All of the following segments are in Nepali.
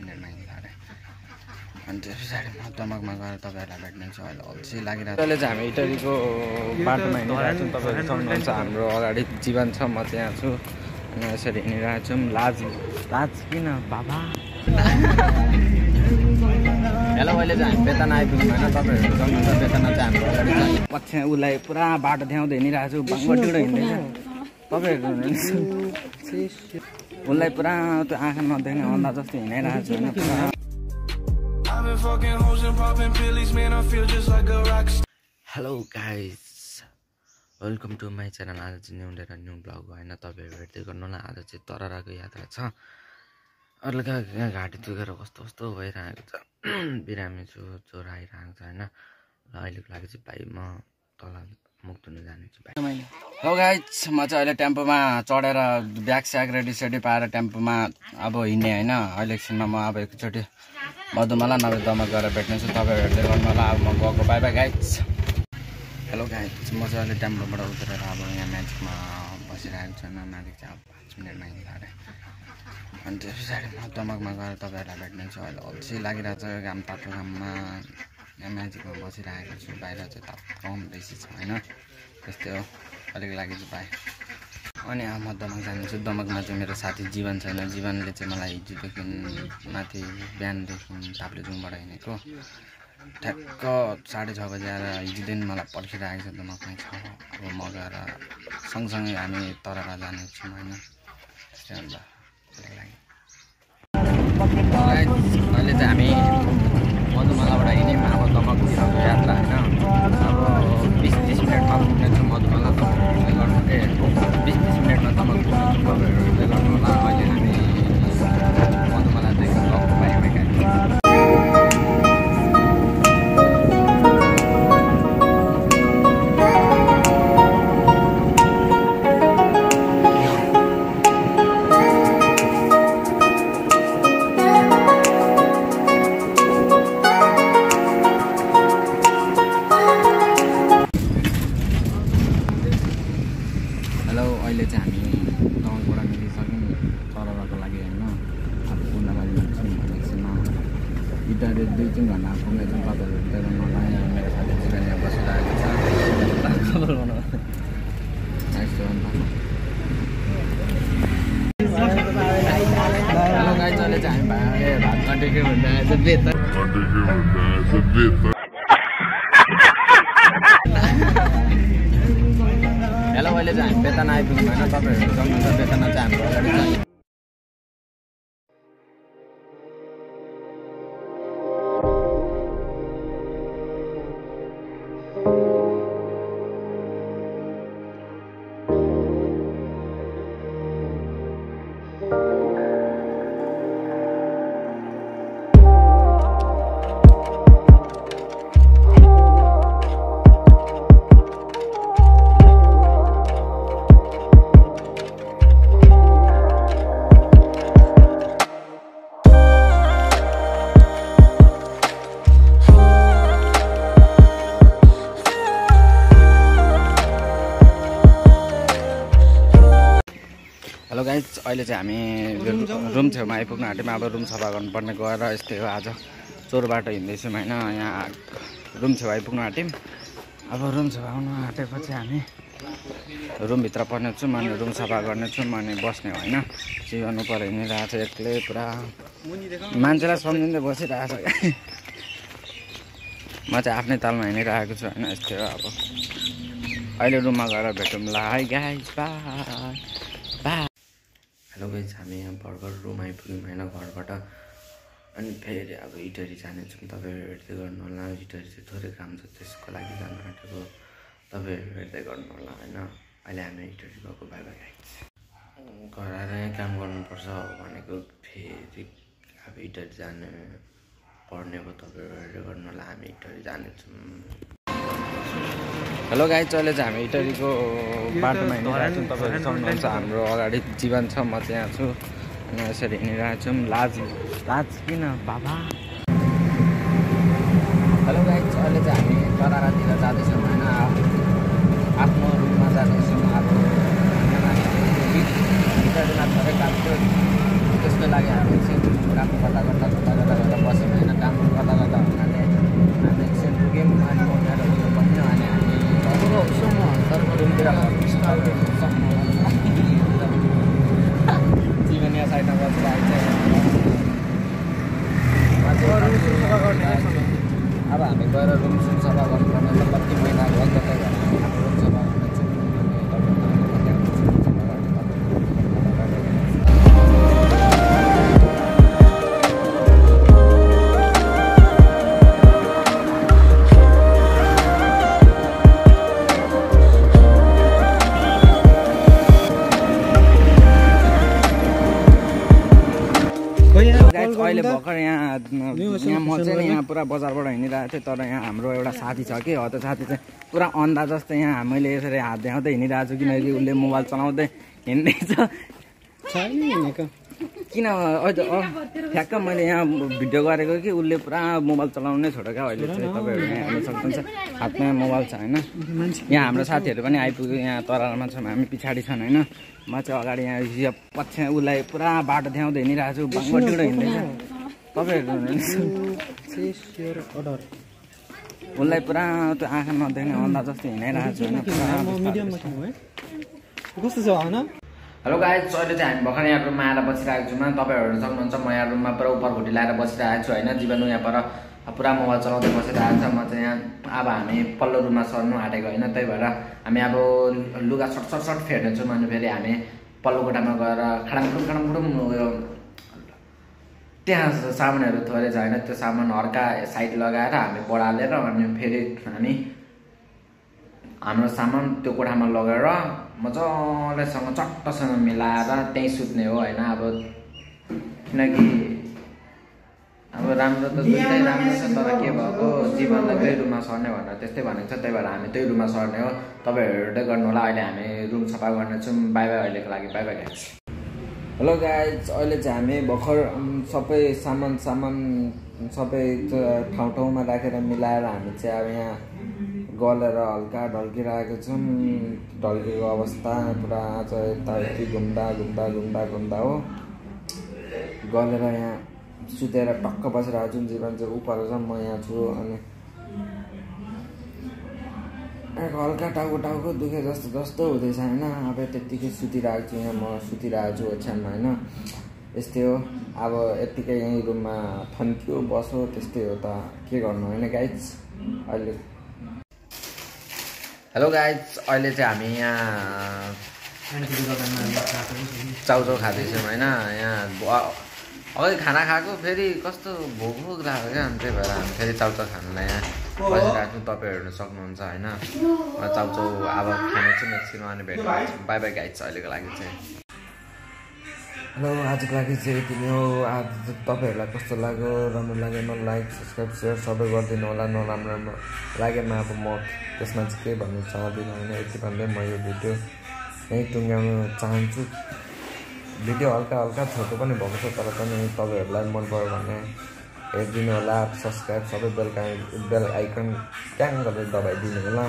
मिनटमा अरे अनि त्यस पछाडि म दमकमा गएर तपाईँहरूलाई भेट्ने छु। अहिले अल्छी लागिरहेको अहिले चाहिँ हामी इटरीको बाटोमा हिँडिरहेको छौँ। तपाईँहरू सक्नुहुन्छ हाम्रो अगाडि जीवन छ म चाहिँ यहाँ छु। अनि यसरी हिँडिरहेको छौँ। लाज लाज किन बाबा? हेलो अहिले चाहिँ हामी बेतना आइपुग्यौँ होइन? तपाईँहरू सक्नुहुन्छ बेतना चाहिँ हाम्रो अगाडि छ। पछि उसलाई पुरा बाटो देखाउँदै हिँडिरहेको छु। बाङ्गोटिँडो हिँड्दैछ तपाईँहरू हुनुहुन्छ। उसलाई पुरा त्यो आँखा नदेख्ने अन्दा जस्तो हिँडाइरहेको छु होइन. Hello guys welcome to my channel आज चाहिँ न्यु डे र न्यु ब्लग होइन तपाईँहरू हेर्दै गर्नु होला आज चाहिँ तरराको यात्रा छ। अरूले कहाँ कहाँ घाँटी दुखेर कस्तो कस्तो भइरहेको छ। बिरामी छु ज्वरो आइरहेको छ होइन? अहिलेको लागि चाहिँ भाइ म। तल मुख धुनु भाइ। हो गाइज म चाहिँ अहिले टेम्पोमा चढेर ब्याग स्याग रेडी सेडी पाएर टेम्पोमा अब हिँड्ने होइन। अहिले एकछिनमा म अब एकचोटि मधुमला नभए दमा गएर भेट्नेछु तपाईँहरू हेर्दै गर्नु होला। अब म गएको। Bye bye guys hello guys म चाहिँ अहिले टेम्पोबाट उत्रेर अब यहाँ म्याजिकमा बसिरहेको छु। म्याजिक चाहिँ अब पाँच मिनटमा हिँड्छ अरे अनि त्यस पछाडि म दमकमा गएर तपाईँहरूलाई भेट्ने छु। अहिले अल्छी लागिरहेको छ। घाम तातो घाममा। यहाँ म्याजिकमा बसिरहेको छु बाहिर चाहिँ तातो बेसी छ होइन? त्यस्तै हो अलिक लागि चाहिँ पाएँ अनि म दमक जानेछु। दमकमा चाहिँ मेरो साथी जीवन छैन। जीवनले चाहिँ मलाई हिजोदेखि माथि बिहानदेखि ताप्लेजुङबाट हिँडेको। ठ्याक्क साढे छ बजी आएर हिजोदेखि मलाई पर्खिरहेको छ दमकमै छ। अब म गएर सँगसँगै हामी तररा जानेछौँ होइन? त्यस्तै अन्त त्यसको लागि। अहिले चाहिँ हामी मधुमलाबाट हिँड्यौँ। अब दमकतिरको यात्रा होइन इटाले दुई तिन घन्टा पुग्ने चाहिँ तपाईँहरू यहाँ मेरो साथी जीवन यहाँ बसिरहेको छ हेलो अहिले चाहिँ हामी भाइ भात कन्टेक्ट भन्दा चाहिँ अहिले चाहिँ हामी बेतना आइपुग्यौँ होइन तपाईँहरू सक्नुहुन्छ बेतना चाहिँ हाम्रो अगाडि गाइज अहिले चाहिँ हामी रुम छेउमा आइपुग्न आँट्यौँ अब रुम सफा गर्नुपर्ने गएर यस्तै हो आज। चोर बाटो हिँड्दैछौँ होइन यहाँ रुम छेउ आइपुग्न आँट्यौँ अब रुम छेउ आउनु आँटेपछि हामी रुमभित्र पर्नेछौँ अनि रुम सफा गर्नेछौँ अनि बस्ने होइन। चिगाउनु पऱ्यो हिँडिरहेको छ एक्लै पुरा। मान्छेलाई सम्झिँदै बसिरहेको छ म चाहिँ आफ्नै तालमा हिँडिरहेको छु होइन यस्तै हो अब। अहिले रुममा गएर भेटौँ ल है गाइज बाई हेलो गाइज हामी यहाँ भर्खर रुम आइपुग्यौँ होइन घरबाट। अनि फेरि अब इटरी जानेछौँ तपाईँहरू हेर्दै गर्नु होला इटरी चाहिँ थोरै काम छ त्यसको लागि जानु आँटेको। तपाईँहरू हेर्दै गर्नु होला होइन? अहिले हामी इटरी गएको बाई बाई घर आएर यहीँ काम गर्नुपर्छ भनेको फेरि। अब इटरी जाने पर्ने हो तपाईँहरू हेर्दै गर्नु होला हामी इटरी जानेछौँ हेलो गाइज अहिले चाहिँ हामी इटरीको बाटोमा हिँडिरहेको छौँ तपाईँहरू हाम्रो अगाडि जीवन छ म चाहिँ यहाँ छु। अनि यसरी हिँडिरहेको छौँ लाज लाज किन बाबा? हेलो गाइज अहिले चाहिँ हामी टरारातिर जाँदैछौँ होइन? आफ्नो रुममा जाँदैछौँ। अब इटरीमा थोरै काम थियो। त्यसको लागि हामी एकछिन काम गर्दा गर्दा Okay. अहिले भर्खर यहाँ यहाँ म चाहिँ नि यहाँ पुरा बजारबाट हिँडिरहेको थिएँ तर यहाँ हाम्रो एउटा साथी छ कि हो त्यो साथी चाहिँ पुरा अन्धा जस्तै यहाँ मैले यसरी हात देखाउँदै हिँडिरहेको छु किनकि उसले मोबाइल चलाउँदै हिँड्दैछ। किन ठ्याक्क मैले यहाँ भिडियो गरेको कि उसले पुरा मोबाइल चलाउनु नै छोड्यो क्या अहिले चाहिँ तपाईँहरू यहाँ हेर्न सक्नुहुन्छ। हातमा मोबाइल छ होइन। यहाँ हाम्रो साथीहरू पनि आइपुग्यो। यहाँ तरारमा छौँ हामी पछाडि छन् होइन। म चाहिँ अगाडि यहाँ पछि उसलाई पुरा बाटो देखाउँदै हिँडिरहेको छु। बाङ्गो हिँड्दैछ तपाईँहरू उसलाई पुरा त्यो आँखा नदेख्ने अन्दा जस्तो हिँडाइरहेको होइन कस्तो छ होइन हेलो गाइज अहिले चाहिँ हामी भर्खर यहाँ रुममा आएर बसिरहेको छु। तपाईँहरू सक्नुहुन्छ म यहाँ रुममा पुरा उपर घुटी लगाएर बसिरहेको छु होइन? जीवन यहाँ पर पुरा मोबाइल चलाउँदै बसिरहेको छ। म चाहिँ यहाँ अब हामी पल्लो रुममा सर्नु आँटेको होइन? त्यही भएर हामी अब लुगा सर्ट सर्ट सर्ट फेर्नेछौँ अनि फेरि हामी पल्लो कोठामा गएर खडाङखुडुङ खडाङखुडुङ उयो त्यहाँ सामानहरू थोरै छ होइन? त्यो सामान अर्का साइड लगाएर हामी बढालेर अनि फेरि हामी हाम्रो सामान त्यो कोठामा लगेर मजालेसँग चट्टसँग मिलाएर त्यहीँ सुत्ने हो होइन? अब किनकि अब राम्रो त दुइटै राम्रो छ तर के भएको? जीवनलाई त्यही रुममा सर्ने भनेर त्यस्तै भनेको छ त्यही भएर हामी त्यही रुममा सर्ने हो। तपाईँहरू हेर्दै गर्नु होला अहिले हामी रुम सफा गर्नेछौँ बाई बाई अहिलेको लागि bye bye guys hello guys अहिले चाहिँ हामी भर्खर सबै सामान सामान सबै ठाउँ ठाउँमा राखेर मिलाएर हामी चाहिँ अब यहाँ गलेर हल्का ढल्किरहेको छौँ ढल्केको अवस्था पुरा चाहिँ यताउति घुम्दा घुम्दा घुम्दा घुम्दा हो। गलेर यहाँ सुतेर टक्क बसिरहेको छु जीवन चाहिँ उपर छ म यहाँ छु अनि हल्का टाउको टाउको दुखे जस्तो जस्तो हुँदैछ होइन? अब त्यत्तिकै सुतिरहेको छु यहाँ म सुतिरहेको छु ओछ्यानमा होइन? यस्तै हो। अब यत्तिकै यहीँ रुममा थन्कियो बसो त्यस्तै हो त। के गर्नु होइन गाइज अहिले हेलो गाइज अहिले चाहिँ हामी यहाँ चाउचाउ खाँदैछौँ होइन? यहाँ अघि खाना खाएको फेरि कस्तो भोक भोक लाग्यो क्या? अनि त्यही भएर हामी फेरि चाउचाउ खानुलाई यहाँ बसिरहेको छौँ तपाईँहरू हेर्नु सक्नुहुन्छ होइन? चाउचाउ अब खाने चाहिँ एकछिनमा अनि भेट बाई बाई गाइड छ अहिलेको लागि चाहिँ। हेलो आजको लागि चाहिँ यति नै हो। आज तपाईँहरूलाई कस्तो लाग्यो? राम्रो लागेन लाइक सब्सक्राइब सेयर सबै गरिदिनु होला। नराम्रो राम्रो लागेन अब म त्यसमा चाहिँ केही भन्नु चाहदिनँ होइन यति भन्दै म यो भिडियो यहीँ टुङ्ग्याउन चाहन्छु। भिडियो हल्का हल्का छोटो पनि भएको छ तर पनि तपाईँहरूलाई मन पऱ्यो भने हेरिदिनु होला। सब्सक्राइब सबै बेलका बेल आइकन ट्याङ गरेर दबाइदिनु होला।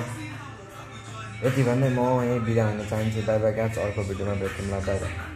यति भन्दै म यहीँ बिदा हुन चाहन्छु। बाई बाई क्याच अर्को भिडियोमा भेटौँला। By by